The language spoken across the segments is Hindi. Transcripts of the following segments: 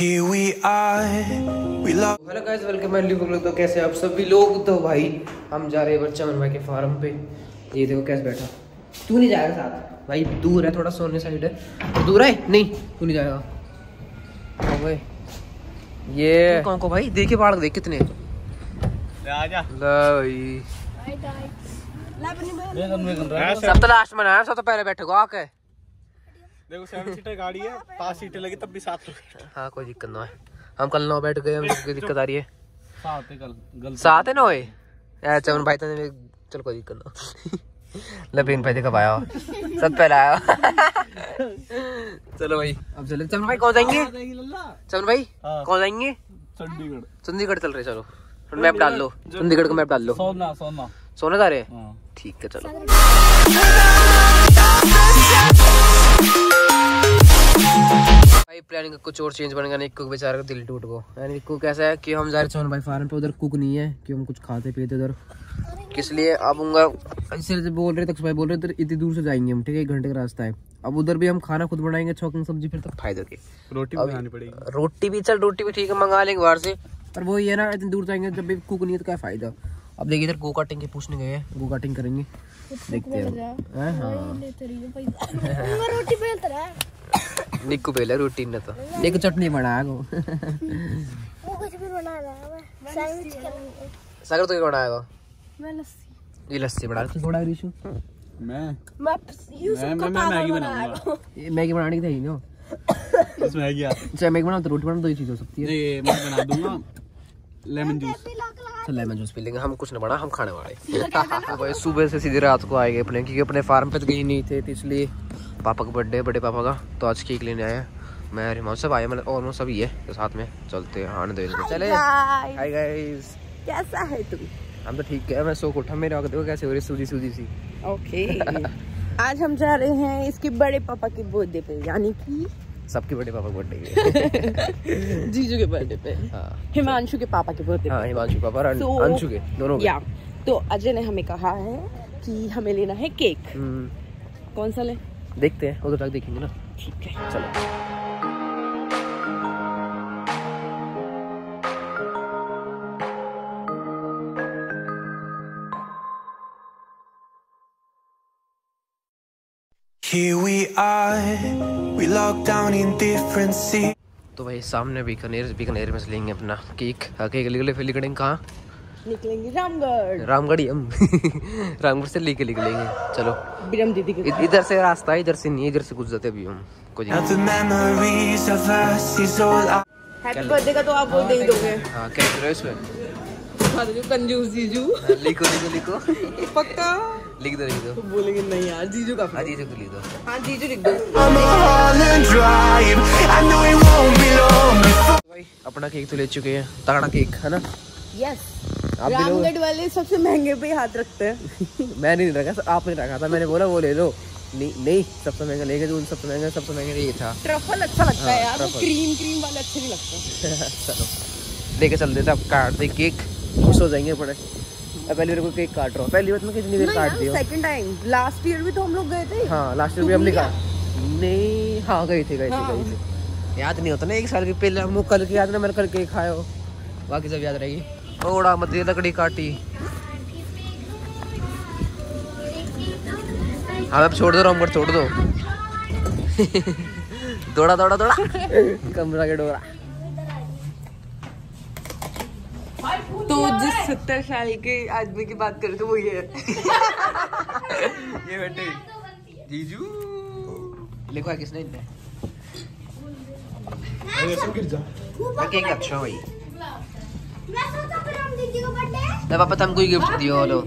हेलो गाइस वेलकम मैं लिव तो कैसे आप सभी लोग? तो भाई हम जा रहे हैं बच्चा मन भाई के फार्म पे। ये देखो कैसे बैठा। तू नहीं जाएगा साथ। भाई दूर है थोड़ा सोने साइड है। तो दूर है? नहीं तू नहीं जाएगा। हाँ भाई ये कौन को भाई? देखे बाढ़ देख कितने। आजा भाई। सब तो लास्ट में आया सब तो पहले बैठे आके। देखो सेवन सीटर गाड़ी है पाँच सीटें लगी तब भी सात लोग हाँ कोई दिक्कत ना है। हम कल नौ बैठ गए हम कोई दिक्कत आ रही है। सात है है। ना ओए यार चमन भाई तने चल कोई दिक्कत ना। लबीन भाई देखा आया? सब पहले आया। चलो भाई। अब चले। चमन भाई कौन जाएँगे? चमन भाई हाँ। कौन जाएँगे? चंडीगढ़। चंडीगढ़ चल रहे चलो। मैप डाल लो। चंडीगढ़ का मैप डाल लो। सोना सोना। सोने जा रहे हाँ? ठीक है चलो। का कुछ और चेंज बनेगा निक्कू के बेचारे का दिल टूट गो यानी निक्कू कैसा है कि हम जा रहे सोन भाई फार्म पे उधर कुक नहीं है कि हम कुछ खाते पीते उधर। किस लिए? अब उनका ऐसे से बोल रहे तक भाई बोल रहे इधर इतनी दूर से जाएँगे हम ठीक है एक घंटे का रास्ता है। अब उधर भी हम खाना खुद बनाएँगे चौकिंग सब्ज़ी फिर तक फ़ायदे की रोटी बनानी पड़ेगी। रोटी भी चल रोटी भी ठीक है मंगा लेंगे बाहर से। पर वो ये ना इतनी दूर जाएँगे जब भी कुक नहीं है तो क्या फ़ायदा? अब देखिए इधर गो काटिंग के पूछने गए हैं। गो काटिंग करेंगे। देखते हैं हैं? हाँ रोटी बेलता रहा निक्कू पहले रोटी ने तो। निक्कू चटनी बनाया गो वो कुछ भी बना रहा है सागर तो क्या बनाएगा मैं लस्सी। ये लस्सी बना। तू थोड़ा रिशु। मैं? मैं यूसुफ मैं का मैं मैगी बनाऊँगा। ये मैगी बनाने की थी ना बस मैगी आ। चाहे मैगी बनाओ तो रोटी बनाओ दो ही चीज़ हो सकती है। ये मैं बना दूँगा। लेमन जूस लेमन जूस पी लेंगे। हम कुछ ना बना हम खाने वाले। तो भाई सुबह से सीधे रात को आए गए अपने क्योंकि अपने फार्म पे तो गए नहीं थे तो इसलिए पापा का बर्थडे बड़े पापा का तो आज केक लेने आया मैं रिमोट सब आए मतलब ऑलमोस्ट सभी है तो साथ में। चलते हैं आने दो चले। हाय गाइस कैसा है तुम हम तो ठीक है मैं सो उठा मेरे आगे देखो कैसे हो रही सूजी सूजी सी। ओके आज हम जा रहे हैं इसके बड़े पापा के बर्थडे पे यानी कि सबके बड़े पापा का बर्थडे जीजू के बर्थडे पे। हाँ। हिमांशु के पापा के बर्थडे हाँ हिमांशु पापा और So- अंशु के दोनों के। या तो अजय ने हमें कहा है कि हमें लेना है केक। हम्म, कौन सा ले? देखते हैं उधर तक देखेंगे ना। ठीक है चलो। Here we are, we locked down in different cities. तो भाई सामने बीकानेर बीकानेर में से लेंगे अपना केक। केक लेके फिर निकलेंगे कहाँ? निकलेंगे रामगढ़। रामगढ़ हम। रामगढ़ से लेके निकलेंगे। चलो। बिरम दीदी के इधर से रास्ता है इधर से नहीं है, इधर से गुजर जाते अभी हम। कोई Now दिक्कत the memories of us is all I happy birthday का तो आप वो दे ही दोगे। नहीं। हाँ क्या लिख इसमें? हाँ, कंजूस जीजू। हाँ, लिखो लिखो लिखो। पक्का? लिख दो लिख दो। तो बोलेंगे नहीं यार जीजू का हाँ जी लिख दो। हाँ जीजू लिख दो. भाई अपना केक तो ले चुके हैं। तगड़ा केक है ना? यस आप रामगढ़ वाले सबसे महँगे पे हाथ रखते हैं। मैंने नहीं रखा आपने रखा था। मैंने बोला वो ले लो। नहीं नहीं सबसे महँगा लेके जो सबसे महँगा सबसे महँगा ये था। ट्रफल अच्छा लगता है हाँ, यार वो क्रीम क्रीम वाले अच्छे नहीं लगते। चलो। लेके चल देते अब काट दे केक खुश हो जाएँगे बड़े। पहली बार को केक काट रहा हूँ। पहली बार में कितनी देर काट दिया सेकंड टाइम लास्ट ईयर भी तो हम लोग गए थे। हाँ लास्ट ईयर भी हमने कहा नहीं हाँ गए थे गए थे हाँ। गए थे। याद नहीं होता ना एक साल के पहले हम कल के याद ना मैंने कल केक खाया हो। बाकी सब याद रहेगी। थोड़ा मत ये लकड़ी काटी। हाँ अब छोड़ दो रामगढ़ छोड़ दो। दौड़ा दौड़ा दौड़ा। कमरा के डोरा। तो जिस सत्तर साल के आदमी की बात करें तो वो ये ये बेटे जीजू। लिखवा किसने इनने अच्छा भाई मैं सोचा फिर हम दीदी को बर्थडे ना पापा तुमको ही गिफ्ट दियो लो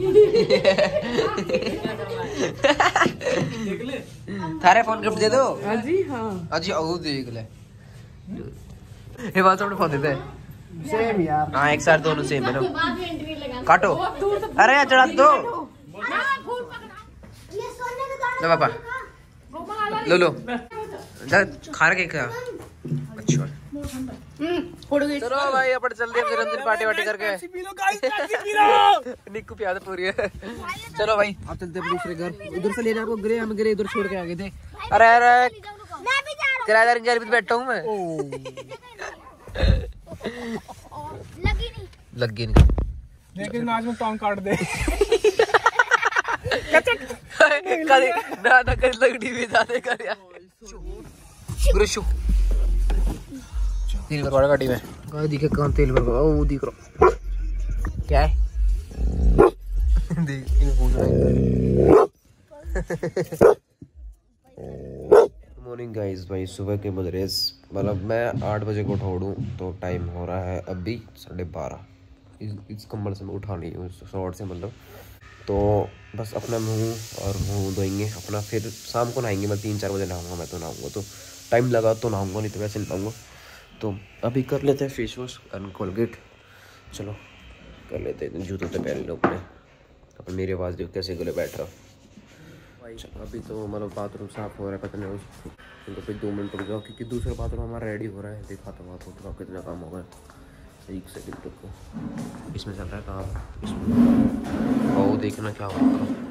थारे फ़ोन गिफ्ट दे दो। हाँ जी हाँ। अजी ओ देख ले। ये बात अपने फ़ोन दे दे। सेम यार। हाँ एक साथ दोनों सेम है ना। काटो। अरे यार चढ़ा दो। ये सोने का दाना ना पापा। लो लो। जा खा। रहा केक अच्छा चलो भाई अपन चल रहे जन्मदिन पार्टी वार्टी करके। निक्कू प्याद पूरी है चलो भाई। आप चलते हैं दूसरे घर। उधर से लेने आपको गिरे हम गिरे उधर छोड़ के आ गए थे अरे अरे। मैं भी जा रहा किराएदार इंजन पे बैठा हूँ मैं। लगी नहीं। लग गई नहीं। लेकिन आज में टांग काट दे। कदी ना ना कदी लगड़ी भी दादे कर यार। ग्रेशो तेल भरवाड़ा गाड़ी में। गाड़ी दिखे कहाँ तेल भरवा ओ दिख रहा क्या है? देख इन पूछ रहा मॉर्निंग गाइस भाई सुबह के बज रहे मतलब मैं आठ बजे को उठाऊँ तो टाइम हो रहा है अभी साढ़े बारह। इस इस कंबल से मैं उठा नहीं हूँ शॉर्ट से मतलब। तो बस अपना मुँह और मुँह धोएँगे अपना। फिर शाम को नहाएँगे मैं तीन चार बजे नहाऊँगा मैं तो नहाऊँगा तो। टाइम लगा तो नहाऊँगा नहीं तो वैसे नहीं नहाऊँगा। तो अभी कर लेते हैं फेस वॉश एंड कोलगेट चलो, कर लेते हैं, जूते तो पहन लो अपने। मेरी आवाज़ देखो कैसे गले बैठ रहा। चलो अभी तो मतलब बाथरूम साफ़ हो रहा है, पता नहीं उस तो फिर दो मिनट रुक जाओ, क्योंकि दूसरा बाथरूम हमारा रेडी हो रहा है। देखा तो बात तो कितना काम होगा। एक सेकंड रुको। इसमें चल रहा है काम। इसमें और देखना क्या होगा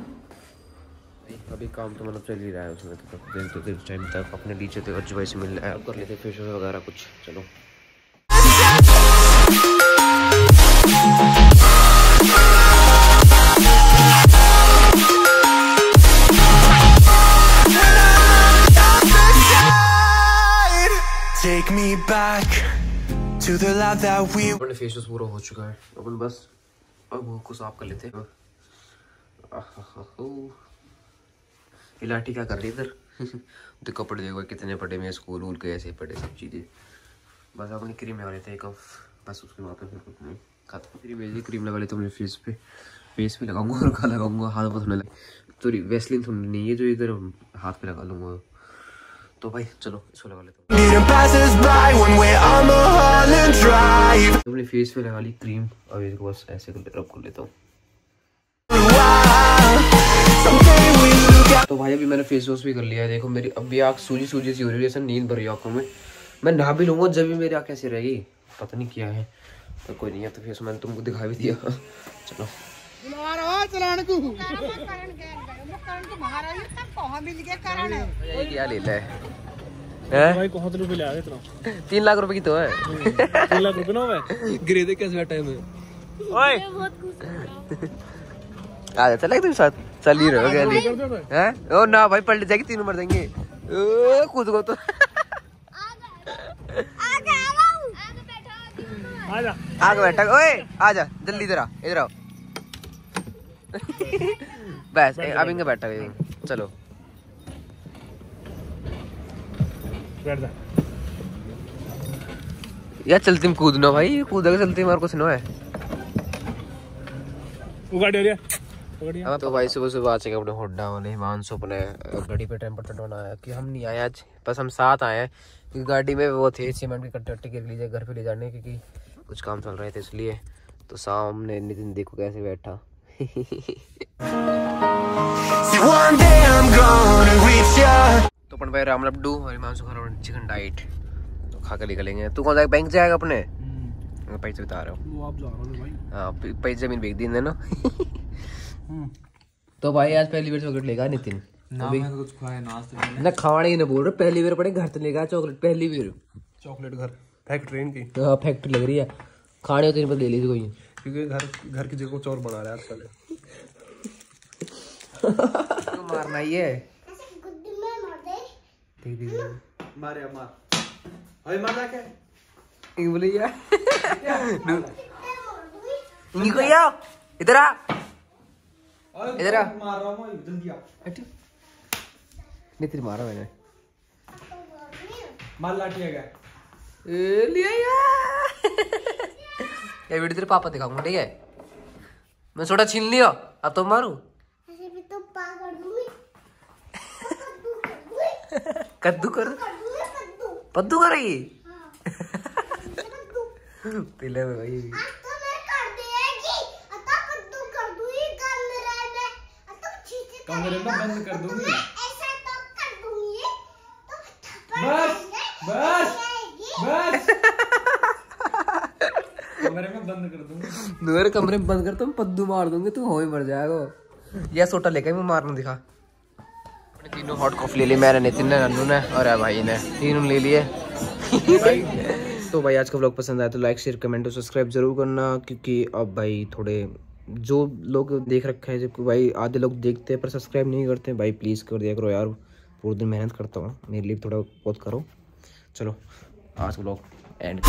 अभी काम तो मतलब चल ही रहा है उसमें तो दिन तो दिन टाइम तक अपने नीचे तक अच्छी से मिल रहा है अब कर लेते फेशियल वगैरह कुछ चलो Take me back to the life that we अपने फेशियल पूरा हो चुका है अपन बस अब मुँह को साफ़ कर लेते हैं लाठी क्या कर रही इधर? तो कपड़े देखो कितने पड़े मेरे स्कूल वूल के ऐसे पड़े सब चीज़ें। बस अपनी क्रीम लगा लेते एक बस उसके बाद फिर खत्म। क्रीम लगा लेता अपने फेस पे। फेस पे लगाऊँगा और कहा लगाऊँगा? हाथ पर थोड़ा लगे तो वैसलिन थोड़ी नहीं है जो इधर हाथ पे लगा लूँगा। तो भाई, चलो, इसको लगा लेता हूँ. अपने फेस पे लगा ली क्रीम अब इसको बस ऐसे रब कर लेता हूँ। तो भाई अभी मैंने फेस वॉश भी कर लिया है। देखो मेरी अभी आँख सूजी सूजी सी हो रही है जैसे नींद भरी आँखों में। मैं नहा भी लूँगा जब भी मेरी आँख ऐसी रहेगी। पता नहीं क्या है। तो कोई नहीं है तो फेस मैंने तुमको दिखा भी दिया। चलो। ये क्या ले है हैं? भाई कौन रुपए ले आ गए इतना। तीन लाख रुपए की तो है। तीन लाख रुपए ना गिरे थे कैसे बैठा है? मैं ओए आ जा चलेगा तुम साथ चल ही रहो क्या नहीं हैं ओ ना भाई पलट जाएगी तीन मर जाएँगे। ओ, खुद को तो। आगे हूँ बैठा ओए आ जा जल्दी इधर आ इधर आओ। बस अब इनके बैठा गई चलो। बैठ जा। यार चलती में कूदना भाई। कूद के चलती मार कुछ ना है। वो गाड़ी है गाड़ी तो भाई सुबह सुबह आ चुके अपने होड्डा वाले हिमांशु अपने गाड़ी पे टेम्पर टटवाना आया कि हम नहीं आए आज। बस हम साथ आए हैं क्योंकि गाड़ी में वो थे। सीमेंट के कट्टे गिर लीजिए घर पे ले जाने क्योंकि कुछ काम चल रहे थे इसलिए। तो सामने नितिन देखो कैसे बैठा. तो अपन भाई राम लड्डू और हिमांशु खा रहे चिकन डाइट तो खा कर निकलेंगे तू कौन सा बैंक जाएगा अपने? मैं पैसे बता रहा हूँ। वो आप जा रहा हूँ भाई। हाँ पैसे ज़मीन बेच दी ना। तो भाई आज पहली बार चॉकलेट लेगा नितिन। ना मैंने कुछ खाया नाश्ते ना खवाने की ना बोल रहे पहली बार पड़े घर से लेगा चॉकलेट पहली बार। चॉकलेट घर फैक्ट्री ट्रेन की हाँ फैक्ट्री लग रही है। खाने तो इन पर ले ली थी कोई। क्योंकि घर घर की जगह कुछ और बना रहा है आजकल। तो मारना ही है। गुड्डी में मार दे। देख देख मारे अब मार। अरे मार जा क्या देख बोले यार इन्हीं को आओ। इधर आ। इधर आ मार रहा हूँ जल्दी आ हट। नितिन मारा मैंने मार लाठी है क्या ए, लिया यार ये वीडियो तेरे पापा दिखाऊँगा ठीक है मैं छोटा छीन लिया अब तो मारू तो कद्दू कर कद्दू कर पद्दू करेगी कद्दू में भाई आज तो मैं कर देगी अतः कद्दू कर दूँगी कमरे में अतः चीज़ें कमरे में बंद कर दूँगी ऐसे तो कर दूँगी तो बस, बस, बस। कमरे में बंद कर दूँगी मेरे कमरे में बंद कर तुम पद्दू मार दूँगे तू हो ही मर जाएगा। या सोटा लेके मैं मारना दिखा। तीनों हॉट कॉफ़ी ले ली मैंने नितिन ने नन्नू ने और भाई ने। तीनों ले लिए। तो भाई आज का व्लॉग पसंद आया तो लाइक शेयर कमेंट और सब्सक्राइब ज़रूर करना क्योंकि अब भाई थोड़े जो लोग देख रखे हैं जो भाई आधे लोग देखते हैं पर सब्सक्राइब नहीं करते भाई प्लीज़ कर दिया करो यार। पूरे दिन मेहनत करता हूँ। मेरे लिए थोड़ा बहुत करो। चलो, आज ब्लॉग एंड